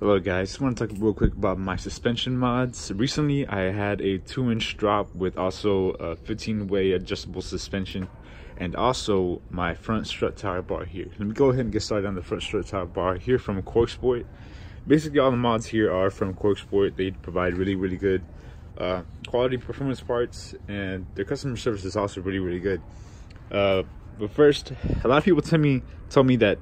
Hello guys, just want to talk real quick about my suspension mods. Recently I had a 2 inch drop with also a 15 way adjustable suspension and also my front strut tower bar here. Let me go ahead and get started on the front strut tower bar here from CorkSport. Basically all the mods here are from CorkSport. They provide really really good uh, quality performance parts and their customer service is also really really good. Uh, but first, a lot of people tell me tell me that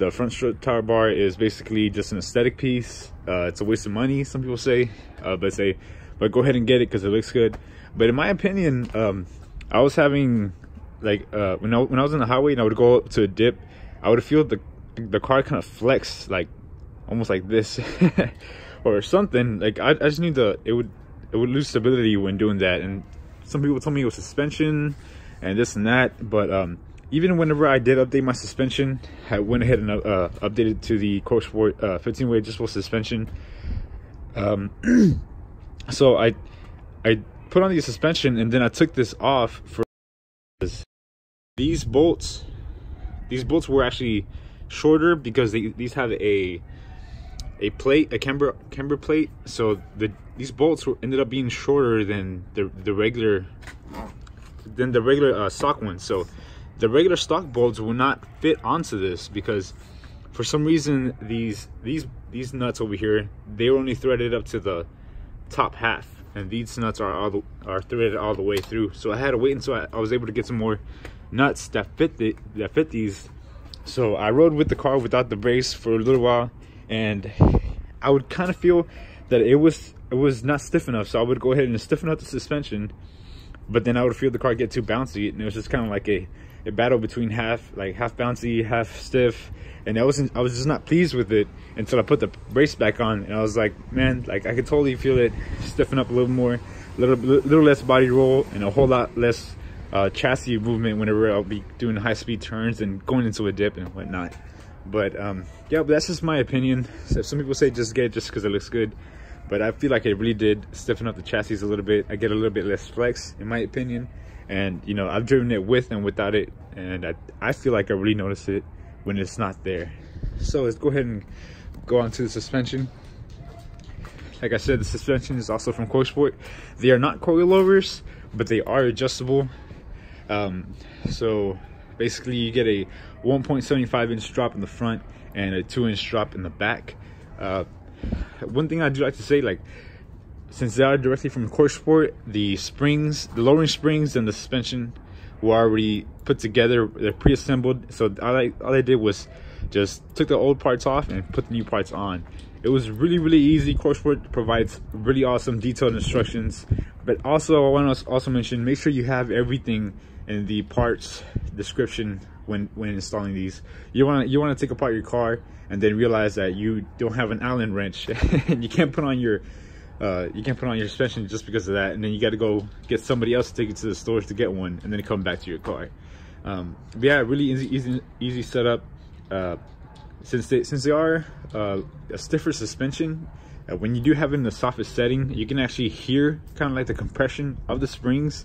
the front strut tower bar is basically just an aesthetic piece. Uh, it's a waste of money, some people say, uh, but say, but go ahead and get it because it looks good. But in my opinion, um, I was having like uh, when I when I was in the highway and I would go up to a dip, I would feel the the car kind of flex like almost like this or something. Like I, I just knew the it would it would lose stability when doing that. And some people told me it was suspension and this and that, but um even whenever I did update my suspension, I went ahead and uh, updated to the CorkSport uh, 15 way adjustable suspension. Um, so I I put on the suspension and then I took this off for these bolts. These bolts were actually shorter because they, these have a a plate, a camber camber plate. So the these bolts were, ended up being shorter than the the regular than the regular uh, stock ones. So the regular stock bolts will not fit onto this because for some reason these these these nuts over here they were only threaded up to the top half. And these nuts are all the, are threaded all the way through. So i had to wait until I, I was able to get some more nuts that fit the that fit these. So i rode with the car without the brace for a little while. And i would kind of feel that it was it was not stiff enough. So i would go ahead and stiffen up the suspension but then i would feel the car get too bouncy and it was just kind of like a a battle between half like half bouncy, half stiff, and I wasn't I was just not pleased with it until I put the brace back on, and I was like, man, like I could totally feel it stiffen up a little more, a little little less body roll, and a whole lot less uh, chassis movement whenever I'll be doing high speed turns and going into a dip and whatnot. But um, yeah, but that's just my opinion. So some people say just get it just because it looks good, but I feel like it really did stiffen up the chassis a little bit. I get a little bit less flex in my opinion. And you know i've driven it with and without it. And i, I feel like i really notice it when it's not there. So let's go ahead and go on to the suspension. Like i said the suspension is also from CorkSport they are not coilovers but they are adjustable. Um, so basically you get a 1.75 inch drop in the front and a 2 inch drop in the back. Uh, one thing i do like to say like since they are directly from CorkSport, the springs, the lowering springs and the suspension were already put together. They're pre-assembled. So all I, all I did was just took the old parts off and put the new parts on. It was really, really easy. CorkSport provides really awesome detailed instructions. But also, I want to also mention, make sure you have everything in the parts description when when installing these. You want you want to take apart your car and then realize that you don't have an Allen wrench. And you can't put on your uh, you can't put on your suspension just because of that. And then you got to go get somebody else to take it to the stores to get one and then come back to your car. Um, yeah really easy easy easy setup. Uh, since they since they are uh, a stiffer suspension uh, when you do have it in the softest setting you can actually hear kind of like the compression of the springs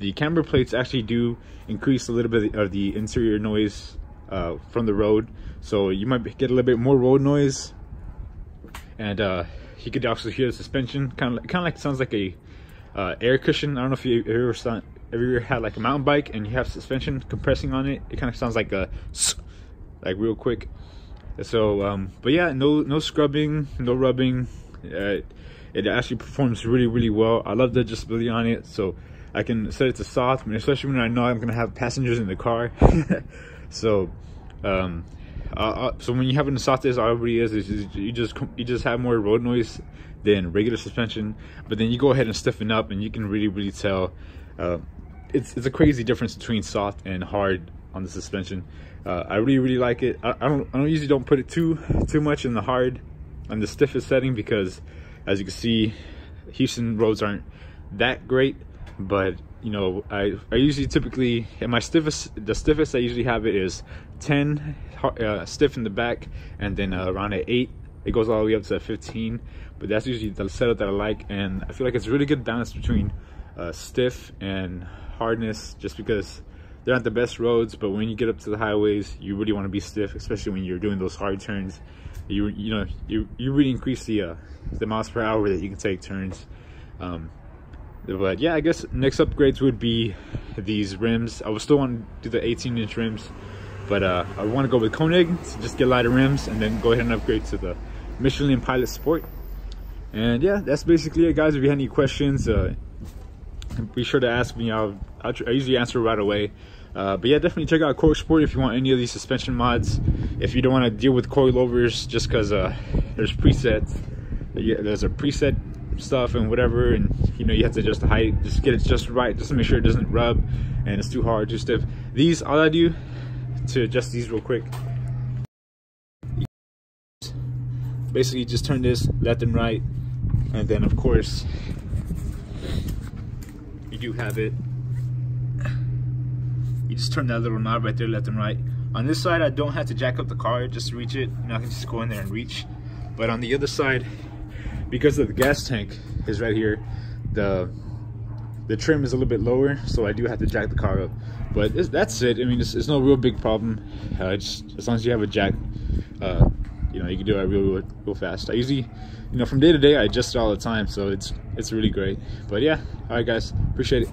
the camber plates actually do increase a little bit of the interior noise uh, from the road. So you might get a little bit more road noise. And uh, you could also hear the suspension kind of kind of like sounds like a uh, air cushion. I don't know if you ever saw, ever had like a mountain bike and you have suspension compressing on it it kind of sounds like a like real quick. So um but yeah no no scrubbing no rubbing. Uh, it actually performs really really well. I love the adjustability on it. So i can set it to soft especially when i know i'm gonna have passengers in the car. So um uh, so when you have it in the softest already is, is you just you just have more road noise than regular suspension but then you go ahead and stiffen up and you can really really tell uh, it's it's a crazy difference between soft and hard on the suspension. Uh, I really really like it. I, I, don't I don't usually don't put it too too much in the hard on the stiffest setting because as you can see Houston roads aren't that great but you know I, I usually typically in my stiffest the stiffest I usually have it is 10 uh, stiff in the back and then uh, around at 8 it goes all the way up to 15 but that's usually the setup that I like and I feel like it's really good balance between uh, stiff and hardness just because they're not the best roads, but when you get up to the highways, you really want to be stiff, especially when you're doing those hard turns. You you know you you really increase the uh, the miles per hour that you can take turns. Um, but yeah, I guess next upgrades would be these rims. I would still want to do the 18 inch rims, but uh, I want to go with Konig, so just get lighter rims and then go ahead and upgrade to the Michelin Pilot Sport. And yeah, that's basically it, guys. If you have any questions, uh, be sure to ask me. I'll, I'll I usually answer right away. Uh, but yeah, definitely check out CorkSport if you want any of these suspension mods. If you don't want to deal with coilovers, just because uh, there's presets, there's a preset stuff and whatever, and know you have to adjust the height, just get it just right, just to make sure it doesn't rub and it's too hard, too stiff. These, all I do to adjust these real quick, basically just turn this left and right, and then of course you do have it. You just turn that little knob right there left and right. On this side I don't have to jack up the car just reach it. You know I can just go in there and reach. But on the other side because of the gas tank is right here the the trim is a little bit lower so I do have to jack the car up. But that's it. I mean it's, it's no real big problem. Uh, just as long as you have a jack uh, you know you can do it real, real real fast. I usually you know from day to day I adjust it all the time so it's it's really great. But yeah all right guys. Appreciate it